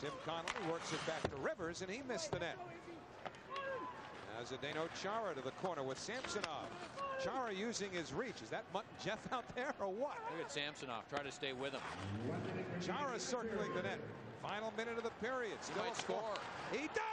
Tim Connolly works it back to Rivers, and he missed the net. Now Zdeno Chara to the corner with Samsonov. Chara using his reach. Is that Mutt Jeff out there or what? Look at Samsonov. Try to stay with him. Chara circling the net. Final minute of the period. Still might score. He does!